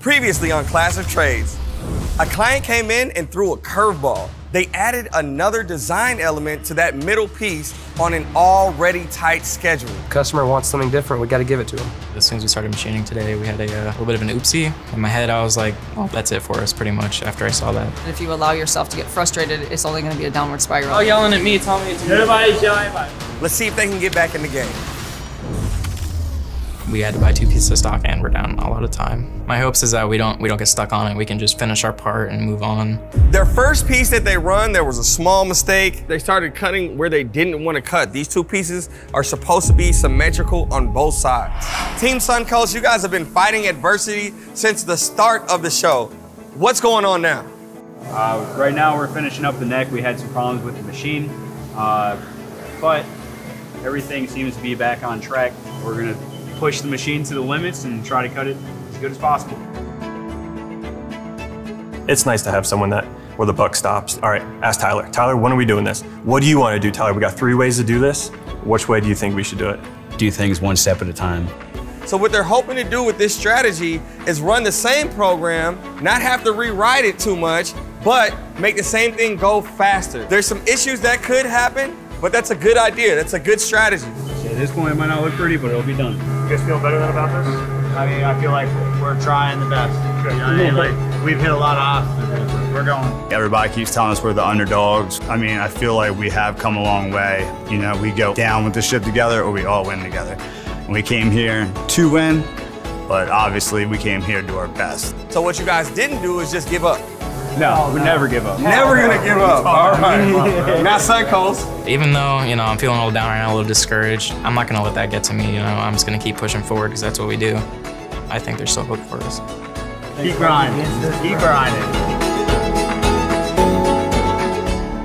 Previously on Clash of Trades, a client came in and threw a curveball. They added another design element to that middle piece on an already tight schedule. Customer wants something different, we got to give it to them. As soon as we started machining today, we had a, uh, little bit of an oopsie. In my head, I was like, well, that's it for us pretty much after I saw that. If you allow yourself to get frustrated, it's only going to be a downward spiral. Oh, yelling at me, Tommy. me to Everybody's yelling at me. Let's see if they can get back in the game. We had to buy two pieces of stock and we're down a lot of time. My hopes is that we don't we don't get stuck on it. We can just finish our part and move on. Their first piece that they run, there was a small mistake. They started cutting where they didn't want to cut. These two pieces are supposed to be symmetrical on both sides. Team Suncoast, you guys have been fighting adversity since the start of the show. What's going on now? Uh, right now we're finishing up the neck. We had some problems with the machine, uh, but everything seems to be back on track. We're gonna push the machine to the limits and try to cut it as good as possible. It's nice to have someone that where the buck stops. All right, ask Tyler. Tyler, when are we doing this? What do you want to do, Tyler? We got three ways to do this. Which way do you think we should do it? Do things one step at a time. So what they're hoping to do with this strategy is run the same program, not have to rewrite it too much, but make the same thing go faster. There's some issues that could happen, but that's a good idea. That's a good strategy. At this point, it might not look pretty, but it'll be done. You guys feel better than about this? I mean, I feel like we're trying the best. You know what I mean? Like, we've hit a lot of obstacles. We're going. Everybody keeps telling us we're the underdogs. I mean, I feel like we have come a long way. You know, we go down with the ship together or we all win together. And we came here to win, but obviously we came here to do our best. So what you guys didn't do is just give up. No, we never give up. Never gonna give up. All right. Not Suncoast. Even though, you know, I'm feeling a little down right now, a little discouraged, I'm not gonna let that get to me, you know. I'm just gonna keep pushing forward because that's what we do. I think there's still hope for us. Keep grinding. Keep grinding.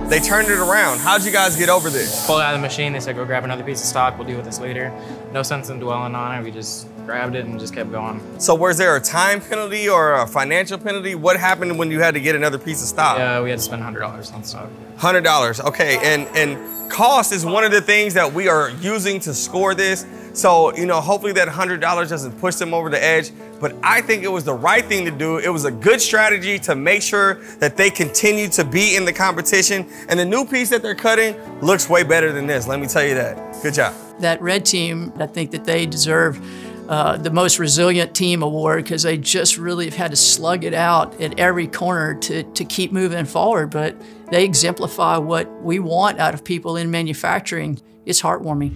They turned it around. How'd you guys get over this? Pulled it out of the machine, they said go grab another piece of stock, we'll deal with this later. No sense in dwelling on it, we just grabbed it and just kept going. So was there a time penalty or a financial penalty? What happened when you had to get another piece of stock? Yeah, we had to spend $100 on stock. Hundred dollars. Okay, and and cost is one of the things that we are using to score this. So you know, hopefully that hundred dollars doesn't push them over the edge. But I think it was the right thing to do. It was a good strategy to make sure that they continue to be in the competition. And the new piece that they're cutting looks way better than this. Let me tell you that. Good job. That red team, I think that they deserve uh, the most resilient team award because they just really have had to slug it out at every corner to, to keep moving forward. But they exemplify what we want out of people in manufacturing. It's heartwarming.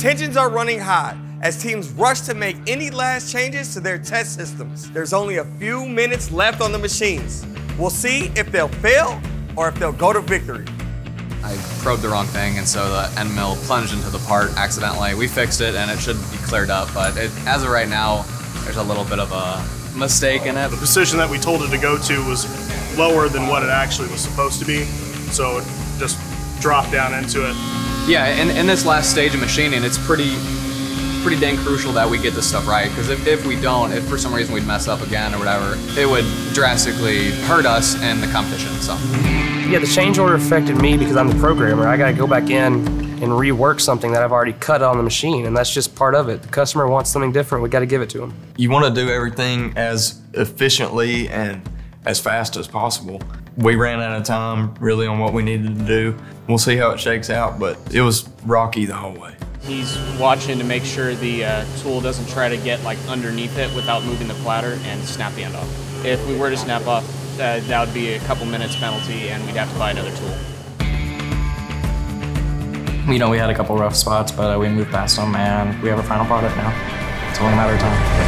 Tensions are running high as teams rush to make any last changes to their test systems. There's only a few minutes left on the machines. We'll see if they'll fail or if they'll go to victory. I probed the wrong thing, and so the end mill plunged into the part accidentally. We fixed it, and it should be cleared up, but it, as of right now, there's a little bit of a mistake in it. The position that we told it to go to was lower than what it actually was supposed to be, so it just dropped down into it. Yeah, in, in this last stage of machining, it's pretty pretty dang crucial that we get this stuff right, because if, if we don't, if for some reason we'd mess up again or whatever, it would drastically hurt us and the competition, so. Yeah, the change order affected me because I'm the programmer. I got to go back in and rework something that I've already cut on the machine, and that's just part of it. The customer wants something different, we got to give it to them. You want to do everything as efficiently and as fast as possible. We ran out of time really on what we needed to do. We'll see how it shakes out, but it was rocky the whole way. He's watching to make sure the uh, tool doesn't try to get like underneath it without moving the platter and snap the end off. If we were to snap off, uh, that would be a couple minutes penalty and we'd have to buy another tool. You know, we had a couple rough spots, but uh, we moved past them and we have a final product now. It's only a matter of time.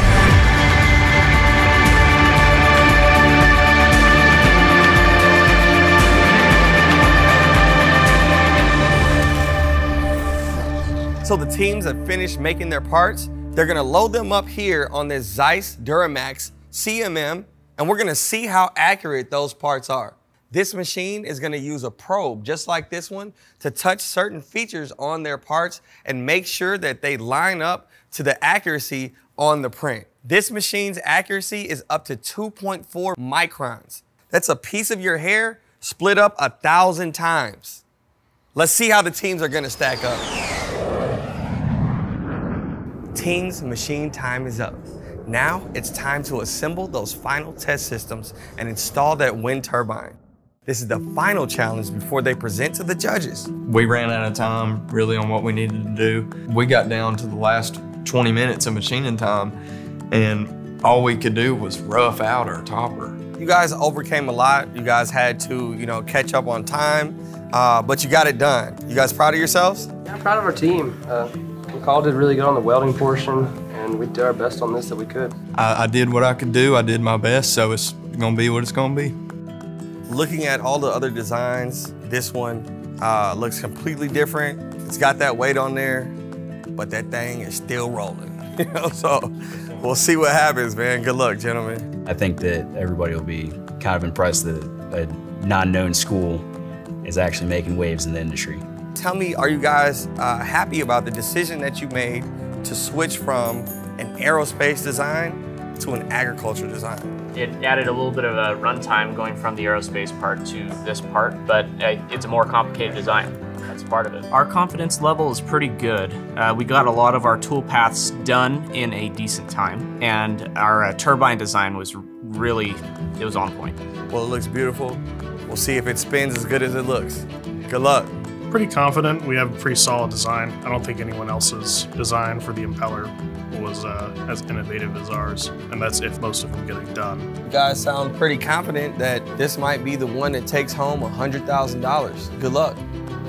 So the teams that finish making their parts, they're gonna load them up here on this Zeiss Duramax CMM, and we're gonna see how accurate those parts are. This machine is gonna use a probe, just like this one, to touch certain features on their parts and make sure that they line up to the accuracy on the print. This machine's accuracy is up to 2.4 microns. That's a piece of your hair split up a thousand times. Let's see how the teams are gonna stack up. Team's machine time is up. Now it's time to assemble those final test systems and install that wind turbine. This is the final challenge before they present to the judges. We ran out of time really on what we needed to do. We got down to the last 20 minutes of machining time and all we could do was rough out our topper. You guys overcame a lot. You guys had to, you know, catch up on time, uh, but you got it done. You guys proud of yourselves? Yeah, I'm proud of our team. Uh, McCall did really good on the welding portion, and we did our best on this that we could. I, I did what I could do. I did my best, so it's gonna be what it's gonna be. Looking at all the other designs, this one uh, looks completely different. It's got that weight on there, but that thing is still rolling. You know, so we'll see what happens, man. Good luck, gentlemen. I think that everybody will be kind of impressed that a non-known school is actually making waves in the industry. Tell me, are you guys uh, happy about the decision that you made to switch from an aerospace design to an agriculture design? It added a little bit of a runtime going from the aerospace part to this part, but uh, it's a more complicated design. That's part of it. Our confidence level is pretty good. Uh, we got a lot of our tool paths done in a decent time, and our uh, turbine design was really, it was on point. Well, it looks beautiful. We'll see if it spins as good as it looks. Good luck. Pretty confident we have a pretty solid design. I don't think anyone else's design for the impeller was uh, as innovative as ours, and that's if most of them get it done. You guys sound pretty confident that this might be the one that takes home $100,000. Good luck.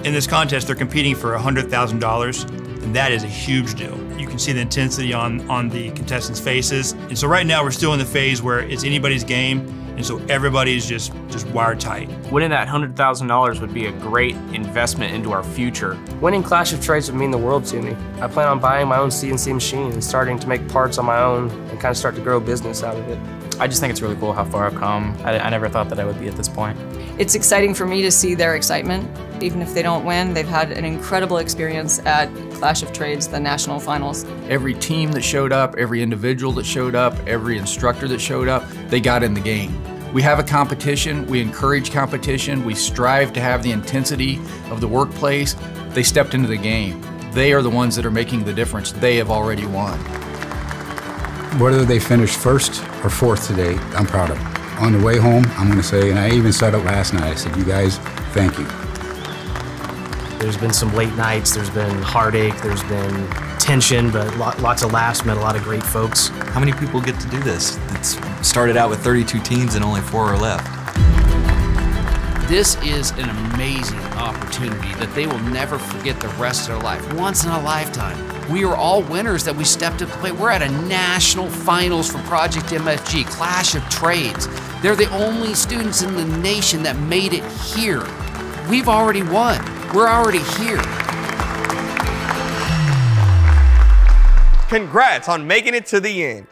In this contest, they're competing for $100,000, and that is a huge deal. You can see the intensity on, on the contestants' faces. And so right now we're still in the phase where it's anybody's game, and so everybody's just, just wired tight. Winning that $100,000 would be a great investment into our future. Winning Clash of Trades would mean the world to me. I plan on buying my own CNC machine and starting to make parts on my own and kind of start to grow a business out of it. I just think it's really cool how far I've come. I, I never thought that I would be at this point. It's exciting for me to see their excitement. Even if they don't win, they've had an incredible experience at Clash of Trades, the national finals. Every team that showed up, every individual that showed up, every instructor that showed up, they got in the game. We have a competition, we encourage competition, we strive to have the intensity of the workplace. They stepped into the game. They are the ones that are making the difference. They have already won. Whether they finished first or fourth today, I'm proud of them. On the way home, I'm going to say, and I even said it last night, I said, you guys, thank you. There's been some late nights, there's been heartache, there's been tension, but lots of laughs, met a lot of great folks. How many people get to do this? It's started out with 32 teams and only four are left. This is an amazing opportunity that they will never forget the rest of their life. Once in a lifetime. We are all winners that we stepped up to play. We're at a national finals for Project MFG, Clash of Trades. They're the only students in the nation that made it here. We've already won. We're already here. Congrats on making it to the end.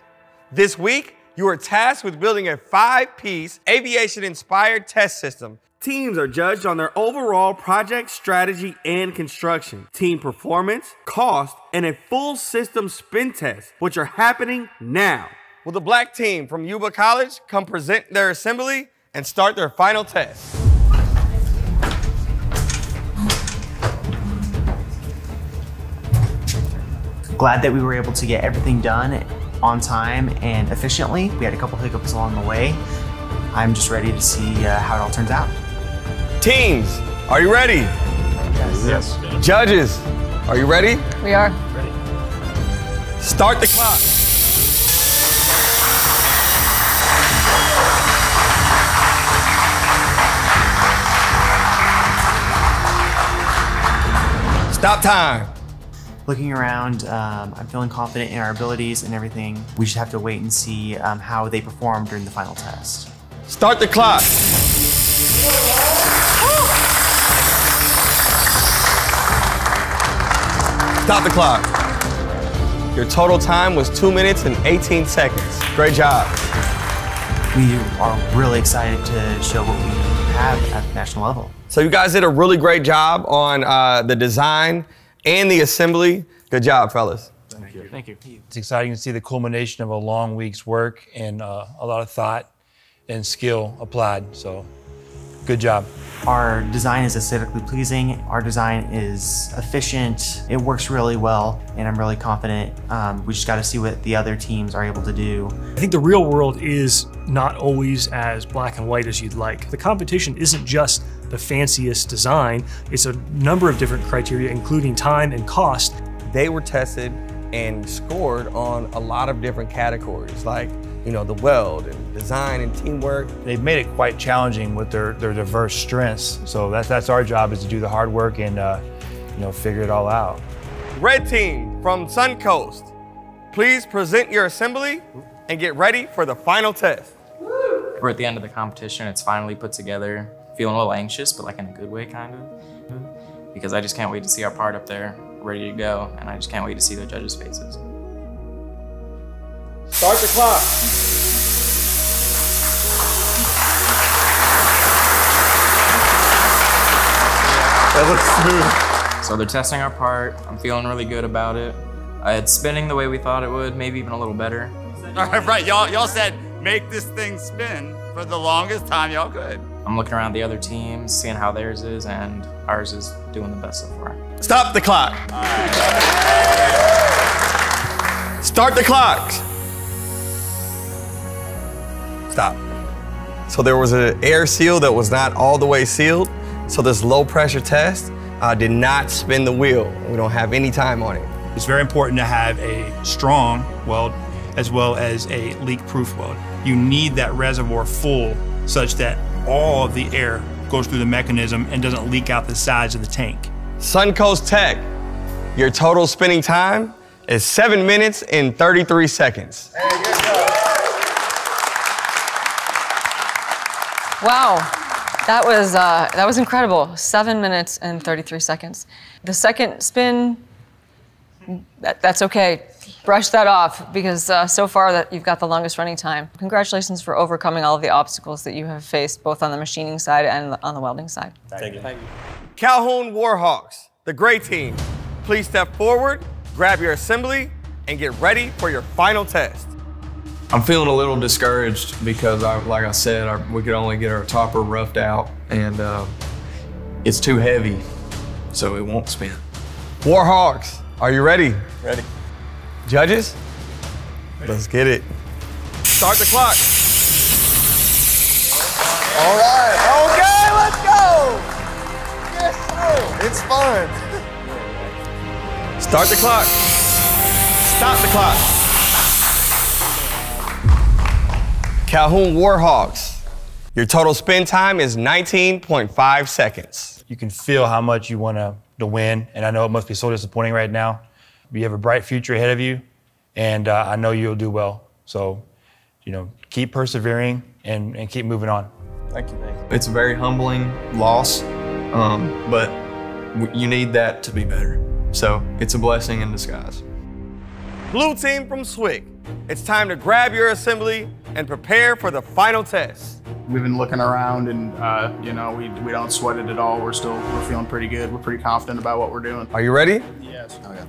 This week, you are tasked with building a five piece aviation inspired test system. Teams are judged on their overall project strategy and construction, team performance, cost, and a full system spin test, which are happening now. Will the black team from Yuba College come present their assembly and start their final test? Glad that we were able to get everything done on time and efficiently. We had a couple hiccups along the way. I'm just ready to see uh, how it all turns out. Teams, are you ready? Yes. yes. Judges, are you ready? We are. Ready. Start the clock. Stop time looking around, um, I'm feeling confident in our abilities and everything. We just have to wait and see um, how they perform during the final test. Start the clock. Stop the clock. Your total time was two minutes and 18 seconds. Great job. We are really excited to show what we have at the national level. So you guys did a really great job on uh, the design and the assembly. Good job, fellas. Thank you. Thank you. It's exciting to see the culmination of a long week's work and uh, a lot of thought and skill applied. So, good job. Our design is aesthetically pleasing. Our design is efficient. It works really well, and I'm really confident. Um, we just got to see what the other teams are able to do. I think the real world is not always as black and white as you'd like. The competition isn't just the fanciest design, it's a number of different criteria, including time and cost. They were tested and scored on a lot of different categories, like you know, the weld and design and teamwork. They've made it quite challenging with their, their diverse strengths. So that's, that's our job is to do the hard work and, uh, you know, figure it all out. Red team from Suncoast, please present your assembly and get ready for the final test. We're at the end of the competition. It's finally put together. Feeling a little anxious, but like in a good way, kind of. Because I just can't wait to see our part up there ready to go, and I just can't wait to see the judges' faces. Start the clock. That looks smooth. So they're testing our part. I'm feeling really good about it. Uh, it's spinning the way we thought it would, maybe even a little better. All right, right. Y'all, y'all said make this thing spin for the longest time y'all could. I'm looking around the other teams, seeing how theirs is, and ours is doing the best so far. Stop the clock. Start the clock. Stop. So there was an air seal that was not all the way sealed. So this low pressure test uh, did not spin the wheel. We don't have any time on it. It's very important to have a strong weld as well as a leak-proof weld. You need that reservoir full such that all of the air goes through the mechanism and doesn't leak out the sides of the tank. Suncoast Tech, your total spinning time is seven minutes and 33 seconds. Wow, that was uh, that was incredible. Seven minutes and 33 seconds. The second spin, that, that's okay. Brush that off because uh, so far that you've got the longest running time. Congratulations for overcoming all of the obstacles that you have faced, both on the machining side and on the welding side. Thank you. Thank you. Calhoun Warhawks, the gray team, please step forward, grab your assembly, and get ready for your final test. I'm feeling a little discouraged because, I, like I said, our, we could only get our topper roughed out, and uh, it's too heavy, so it won't spin. Warhawks, are you ready? Ready. Judges, let's get it. Start the clock. All right. Okay, let's go. Yes, sir. It's fun. Start the clock. Stop the clock. Calhoun Warhawks, your total spin time is 19.5 seconds. You can feel how much you want to, to win, and I know it must be so disappointing right now. But you have a bright future ahead of you, and uh, I know you'll do well. So, you know, keep persevering and, and keep moving on. Thank you. It's a very humbling loss, um, but you need that to be better. So it's a blessing in disguise. Blue team from SWIC, it's time to grab your assembly and prepare for the final test. We've been looking around and, uh, you know, we, we don't sweat it at all. We're still, we're feeling pretty good. We're pretty confident about what we're doing. Are you ready? Yes. Oh, yeah.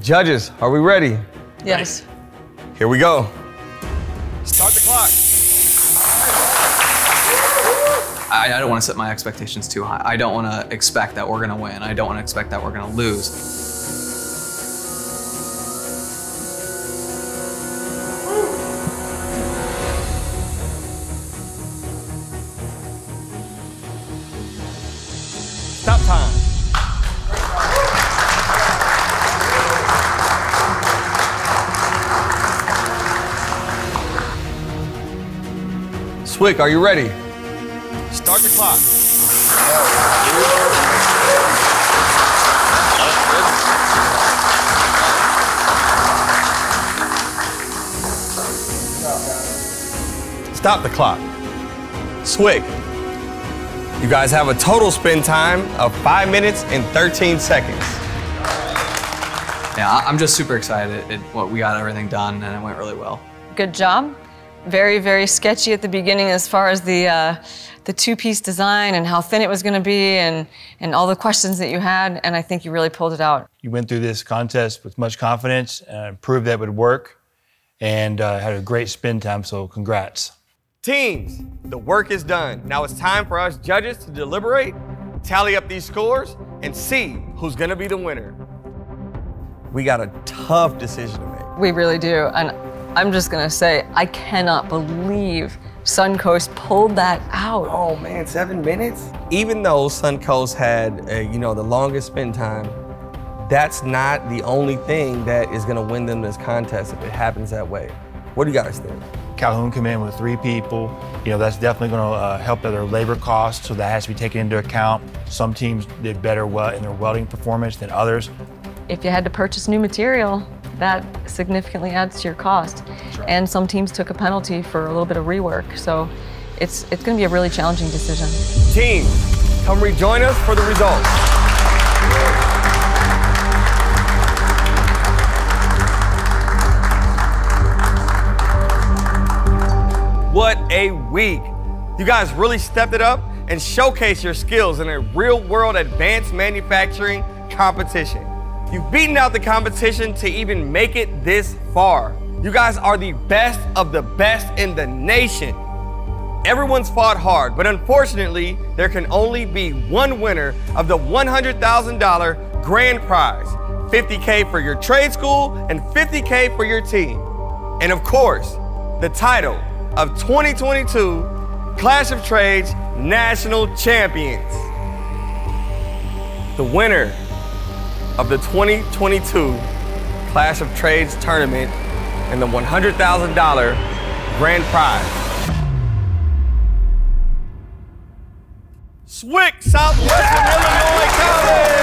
Judges, are we ready? Yes. Here we go. Start the clock. I, I don't want to set my expectations too high. I don't want to expect that we're going to win. I don't want to expect that we're going to lose. Swick, are you ready? Start the clock. Stop the clock. Swick. You guys have a total spin time of 5 minutes and 13 seconds. Yeah, I- I'm just super excited. It, what we got everything done and it went really well. Good job. Very, very sketchy at the beginning as far as the uh, the two-piece design and how thin it was going to be, and and all the questions that you had. And I think you really pulled it out. You went through this contest with much confidence and proved that it would work and uh, had a great spin time, so congrats. Teams, the work is done. Now it's time for us judges to deliberate, tally up these scores, and see who's gonna be the winner. We got a tough decision to make. We really do. And I'm just going to say, I cannot believe Suncoast pulled that out. Oh man, seven minutes? Even though Suncoast had, uh, you know, the longest spin time, that's not the only thing that is gonna win them this contest if it happens that way. What do you guys think? Calhoun came in with three people. You know, that's definitely going to uh, help their labor costs, so that has to be taken into account. Some teams did better well in their welding performance than others. If you had to purchase new material, that significantly adds to your cost. And some teams took a penalty for a little bit of rework. So it's, it's going to be a really challenging decision. Team, come rejoin us for the results. What a week. You guys really stepped it up and showcased your skills in a real world advanced manufacturing competition. You've beaten out the competition to even make it this far. You guys are the best of the best in the nation. Everyone's fought hard, but unfortunately, there can only be one winner of the $100,000 grand prize 50K for your trade school and 50K for your team. And of course, the title of 2022 Clash of Trades National Champions. The winner of the 2022 Clash of Trades tournament and the $100,000 grand prize. Swick Southwestern Illinois College.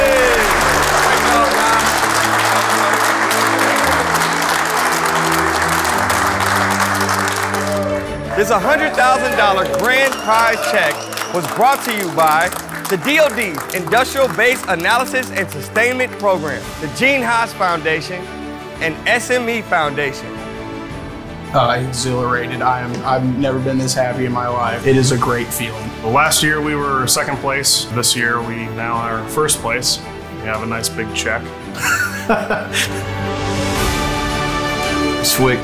This $100,000 grand prize check was brought to you by the DoD's Industrial Base Analysis and Sustainment Program, the Gene Haas Foundation, and SME Foundation. Uh, exhilarated. I am. I've never been this happy in my life. It is a great feeling. Well, last year we were second place. This year we now are first place. We have a nice big check. Swick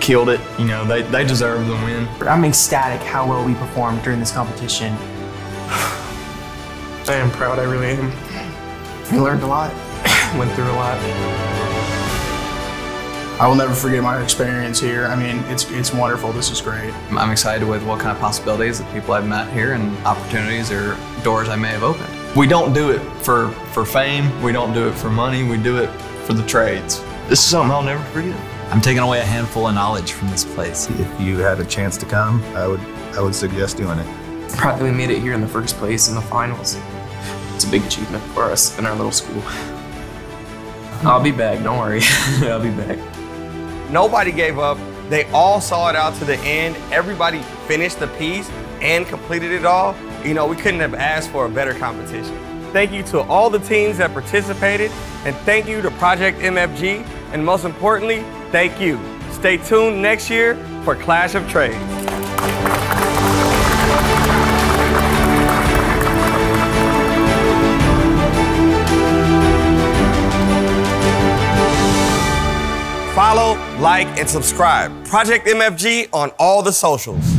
killed it. You know, they, they deserve the win. I'm ecstatic how well we performed during this competition. I am proud, I really am. We learned a lot. Went through a lot. I will never forget my experience here. I mean, it's it's wonderful. This is great. I'm excited with what kind of possibilities that people I've met here and opportunities or doors I may have opened. We don't do it for, for fame. We don't do it for money. We do it for the trades. This is something I'll never forget. I'm taking away a handful of knowledge from this place. If you had a chance to come, I would I would suggest doing it. Probably made it here in the first place in the finals. It's a big achievement for us in our little school. I'll be back, don't worry. I'll be back. Nobody gave up. They all saw it out to the end. Everybody finished the piece and completed it all. You know, we couldn't have asked for a better competition. Thank you to all the teams that participated, and thank you to Project MFG, and most importantly, thank you. Stay tuned next year for Clash of Trades. Follow, like, and subscribe. Project MFG on all the socials.